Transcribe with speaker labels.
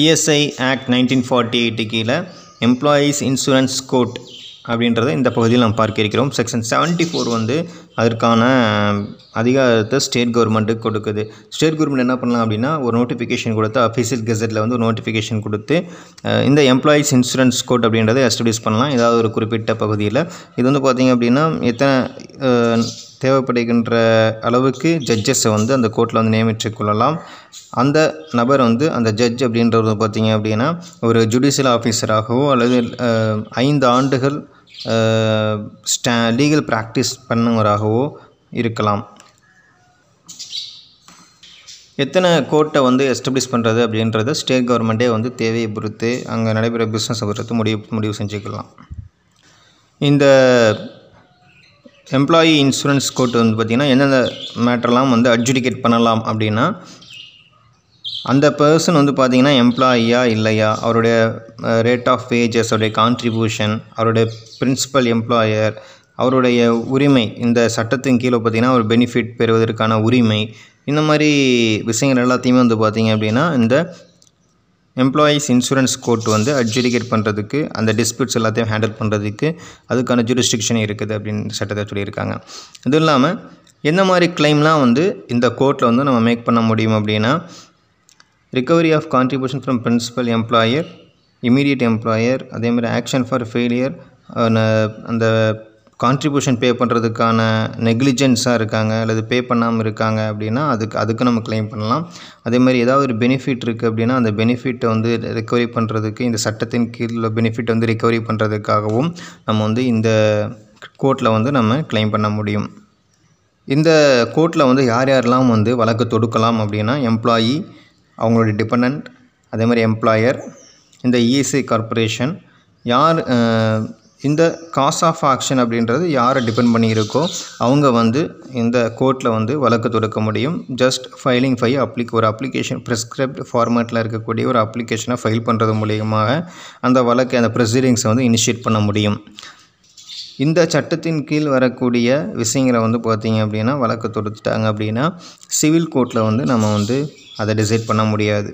Speaker 1: ESI act nineteen forty eight கீழே employees insurance code அப்படின்றத இந்த பகுதியில் நாம் பார்க்க இருக்கிறோம் செக்ஷன் செவன்ட்டி ஃபோர் வந்து அதற்கான அதிகாரத்தை ஸ்டேட் கவர்மெண்ட்டுக்கு கொடுக்குது. ஸ்டேட் கவர்மெண்ட் என்ன பண்ணலாம் அப்படின்னா ஒரு நோட்டிஃபிகேஷன் கொடுத்து அஃபீஷியல் கெசட்டில் வந்து ஒரு நோட்டிஃபிகேஷன் கொடுத்து இந்த எம்ப்ளாயீஸ் இன்சூரன்ஸ் கோட் அப்படின்றத எஸ்டபிளிஷ் பண்ணலாம். ஏதாவது ஒரு குறிப்பிட்ட பகுதியில். இது வந்து பார்த்திங்க அப்படின்னா எத்தனை தேவைப்படுகின்ற அளவுக்கு ஜட்ஜஸை வந்து அந்த கோர்ட்டில் வந்து நியமித்துக் கொள்ளலாம். அந்த நபர் வந்து அந்த ஜட்ஜ் அப்படின்றது பார்த்தீங்க அப்படின்னா ஒரு ஜுடிஷியல் ஆஃபீஸராகவோ அல்லது ஐந்து ஆண்டுகள் ஸ்டா லீகல் ப்ராக்டிஸ் பண்ணவராகவோ இருக்கலாம். எத்தனை கோர்ட்டை வந்து எஸ்டப்ளிஷ் பண்ணுறது அப்படின்றத ஸ்டேட் கவர்மெண்ட்டே வந்து தேவையை பொறுத்து அங்கே நடைபெற பிஸ்னஸை பொறுத்து முடிவு முடிவு செஞ்சுக்கலாம். இந்த எம்ப்ளாயி இன்சூரன்ஸ் கோர்ட் வந்து பார்த்திங்கன்னா எந்தெந்த மேட்டர்லாம் வந்து அட்ஜுடிகேட் பண்ணலாம் அப்படின்னா அந்த பர்சன் வந்து பார்த்திங்கன்னா எம்ப்ளாயியா இல்லையா? அவருடைய ரேட் ஆஃப் வேஜஸ் அவருடைய கான்ட்ரிபியூஷன் அவருடைய பிரின்சிபல் எம்ப்ளாயர் அவருடைய உரிமை இந்த சட்டத்தின் கீழே பார்த்திங்கன்னா ஒரு பெனிஃபிட் பெறுவதற்கான உரிமை இந்த மாதிரி விஷயங்கள் எல்லாத்தையுமே வந்து பார்த்திங்க அப்படின்னா இந்த எம்ப்ளாயீஸ் இன்சூரன்ஸ் கோர்ட் வந்து அட்ஜுடிகேட் பண்ணுறதுக்கு அந்த டிஸ்பியூட்ஸ் எல்லாத்தையும் ஹேண்டில் பண்ணுறதுக்கு அதுக்கான ஜூரிஸ்டிக்ஷன் இருக்குது அப்படின்னு சட்டத்தை சொல்லியிருக்காங்க. இதுவும் இல்லாமல் எந்த மாதிரி கிளைம்லாம் வந்து இந்த கோர்ட்டில் வந்து நம்ம மேக் பண்ண முடியும் அப்படின்னா recovery of contribution from principal employer immediate employer அதேமாதிரி ஆக்ஷன் ஃபார் ஃபெயிலியர் அந்த கான்ட்ரிபியூஷன் பே பண்ணுறதுக்கான நெக்லிஜென்ஸாக இருக்காங்க அல்லது பே பண்ணாமல் இருக்காங்க அப்படின்னா அதுக்கு அதுக்கு நம்ம க்ளைம் பண்ணலாம். அதே மாதிரி ஏதாவது ஒரு பெனிஃபிட் இருக்குது அப்படின்னா அந்த பெனிஃபிட்டை வந்து ரெக்கவரி பண்ணுறதுக்கு இந்த சட்டத்தின் கீழ் உள்ள பெனிஃபிட் வந்து ரெக்கவரி பண்ணுறதுக்காகவும் நம்ம வந்து இந்த கோர்ட்டில் வந்து நம்ம க்ளைம் பண்ண முடியும். இந்த கோர்ட்டில் வந்து யார் யாரெல்லாம் வந்து வழக்கு தொடுக்கலாம் அப்படின்னா எம்ப்ளாயி அவங்களுடைய டிபெண்ட் அதே மாதிரி எம்ப்ளாயர் இந்த இஎஸ்ஐ கார்ப்பரேஷன் யார் இந்த காஸ் ஆஃப் ஆக்ஷன் அப்படின்றது யாரை டிபெண்ட் பண்ணியிருக்கோ அவங்க வந்து இந்த கோர்ட்டில் வந்து வழக்கு தொடுக்க முடியும். ஜஸ்ட் ஃபைலிங் ஃபை அப்ளிக் ஒரு அப்ளிகேஷன் ப்ரிஸ்கிரிப்ட் ஃபார்மேட்டில் இருக்கக்கூடிய ஒரு அப்ளிகேஷனை ஃபைல் பண்ணுறது மூலியமாக அந்த வழக்கு அந்த ப்ரொசீடிங்ஸை வந்து இனிஷியேட் பண்ண முடியும். இந்த சட்டத்தின் கீழ் வரக்கூடிய விஷயங்களை வந்து பார்த்தீங்க அப்படின்னா வழக்கு தொடுத்துட்டாங்க அப்படின்னா சிவில் கோர்ட்டில் வந்து நம்ம வந்து அதை டிசைட் பண்ண முடியாது.